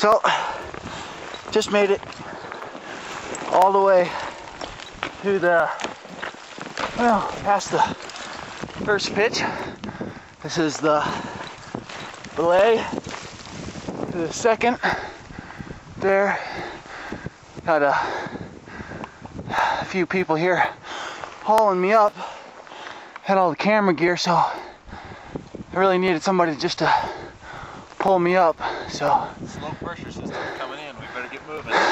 So, just made it all the way to the, well, past the first pitch. This is the belay to the second. There, a, a few people here hauling me up. Had all the camera gear, so I really needed somebody just to pull me up. So Slow pressure system coming in. We better get moving.